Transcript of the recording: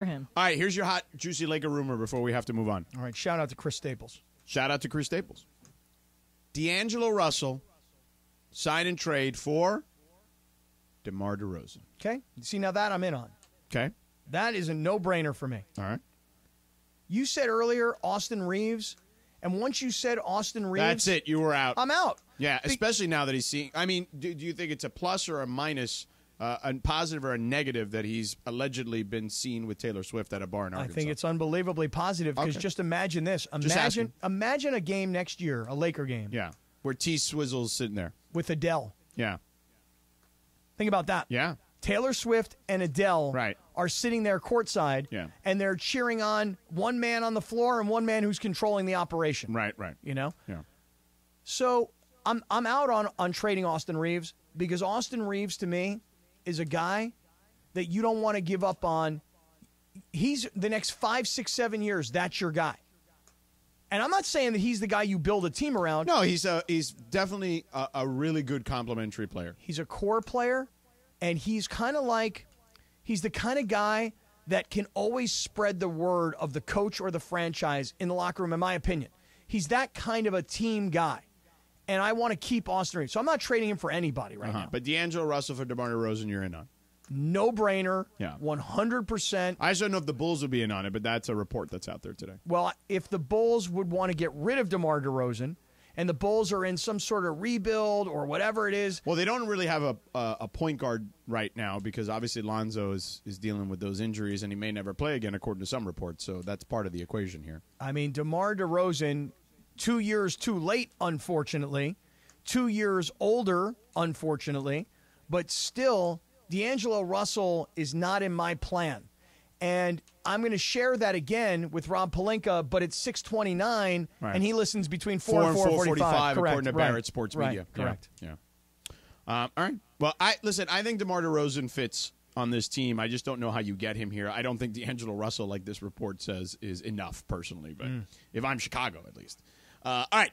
for him. All right, here's your hot, juicy Laker rumor before we have to move on. All right, shout out to Chris Staples. Shout out to Chris Staples. D'Angelo Russell sign and trade for DeMar DeRozan. Okay, see now that I'm in on. Okay. That is a no-brainer for me. All right. You said earlier Austin Reaves, and once you said Austin Reaves, That's it. You were out. I'm out. yeah, especially now that he's seeing. I mean, do, do you think it's a plus or a minus, uh, a positive or a negative that he's allegedly been seen with Taylor Swift at a bar in Arkansas? I think it's unbelievably positive because Okay. just imagine this. Imagine imagine a game next year, a Laker game yeah, where T Swizzle's sitting there. with Adele. Yeah, Think about that. yeah, Taylor Swift and Adele Right. are sitting there courtside Yeah. and they're cheering on one man on the floor and one man who's controlling the operation. right, right. You know? Yeah, So I'm I'm out on, on trading Austin Reaves because Austin Reaves to me is a guy that you don't want to give up on. He's the next five, six, seven years, that's your guy. And I'm not saying that he's the guy you build a team around. no, he's a he's definitely a, a really good complementary player. He's a core player, and he's kind of like he's the kind of guy that can always spread the word of the coach or the franchise in the locker room, in my opinion. He's that kind of a team guy. And I want to keep Austin Reaves. So I'm not trading him for anybody right Uh-huh. now. But D'Angelo Russell for DeMar DeRozan, you're in on. No brainer. Yeah. 100%. I just don't know if the Bulls would be in on it, but that's a report that's out there today. Well, if the Bulls would want to get rid of DeMar DeRozan and the Bulls are in some sort of rebuild or whatever it is, Well, they don't really have a a, a point guard right now because obviously Lonzo is, is dealing with those injuries and he may never play again, according to some reports. So that's part of the equation here. I mean, DeMar DeRozan, two years too late, unfortunately, two years older, unfortunately, but still, D'Angelo Russell is not in my plan. And I'm going to share that again with Rob Pelinka, but it's 629, Right. and he listens between 4, and 445. Correct. according to right. Barrett Sports right. Media. Yeah. Correct. Yeah. Um, all right. Well, I listen. I think DeMar DeRozan fits on this team. I just don't know how you get him here. I don't think D'Angelo Russell, like this report says, is enough personally. But Mm. if I'm Chicago, at least. Uh, all right.